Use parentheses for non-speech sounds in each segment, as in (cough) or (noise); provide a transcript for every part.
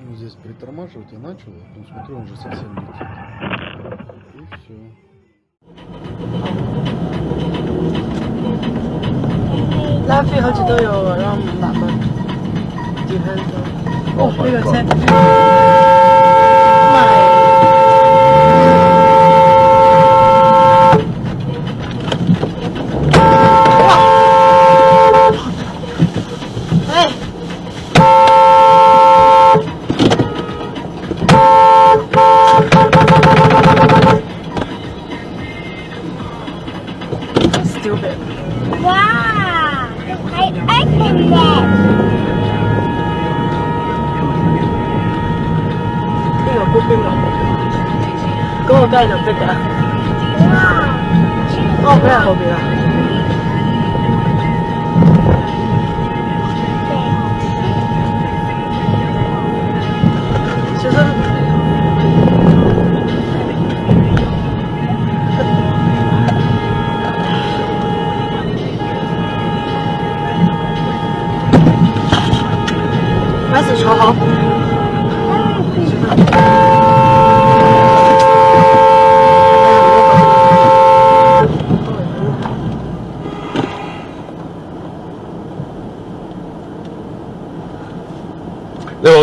Ну, здесь притормаживать я начал, а потом смотрю, он уже совсем летит. И все. 拉菲好似都有让五百蚊，几分钟？哦，呢个车 stupid. Wow! I opened it! Bingo, go bingo. Go, go, go, go. Wow! Oh, bravo, bravo.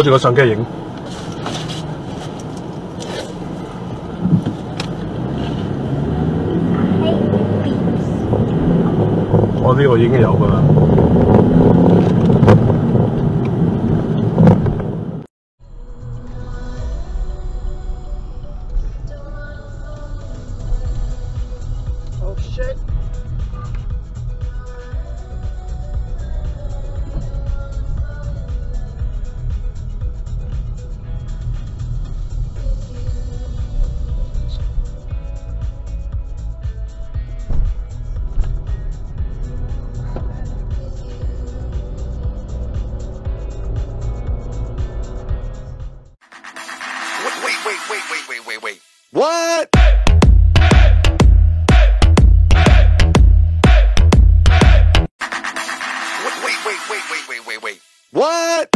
住個相機影。我呢個已經有㗎啦。Wait, wait, wait, wait, wait, wait. What? Wait, wait, wait, wait, wait, wait, wait, wait. What?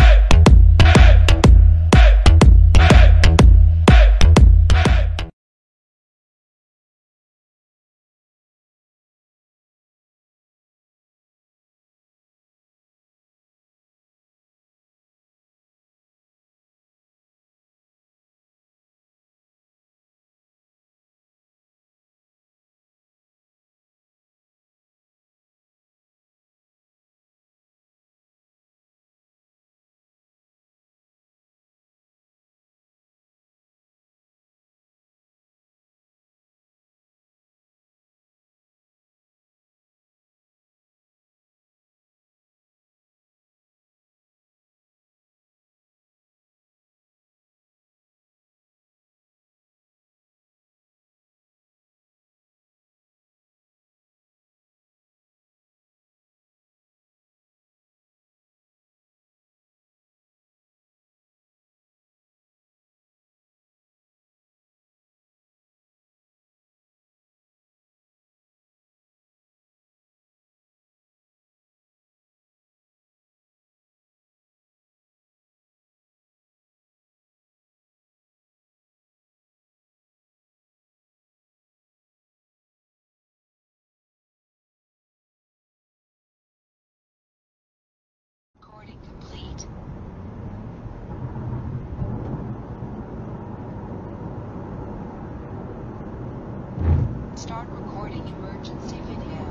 Start recording emergency video.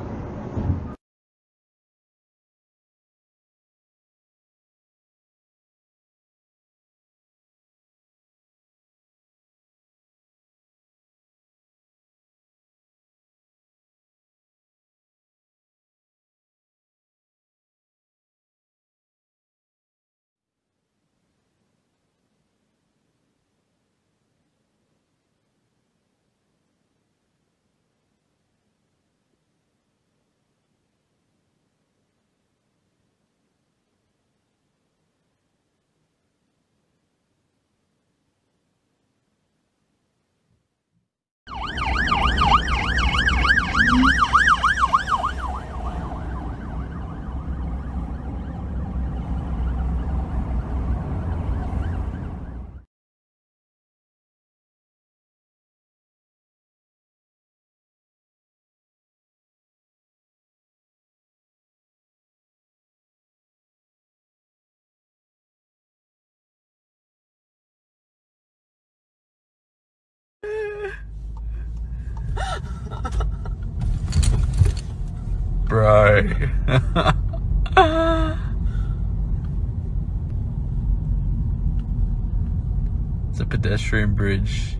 Bro. it's a pedestrian bridge.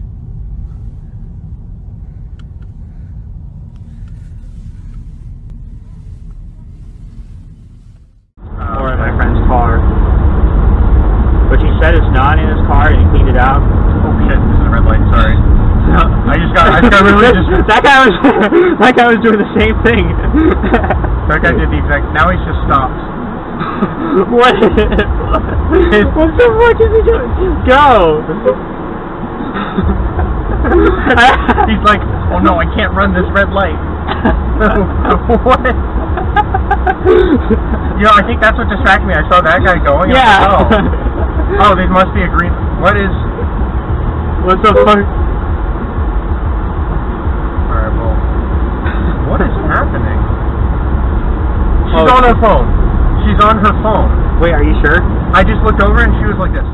or in my friend's car. Which he said it's not in his car and he cleaned it out. Oh shit, this is a red light, sorry. I just got I just got really just (laughs) that guy was (laughs) that guy was doing the same thing. (laughs) that guy did the exact now he's just stopped. what what the fuck is he doing? Go He's like, oh no, I can't run this red light. what? You know, I think that's what distracted me. I saw that guy going. Yeah. like, oh. oh, there must be a green. What is? What's the fuck? Alright, well. What is happening? She's Oh. on her phone. She's on her phone. Wait, are you sure? I just looked over and she was like this.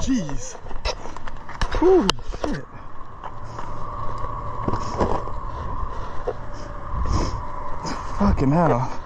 Jeez. Whew, shit. Fucking hell.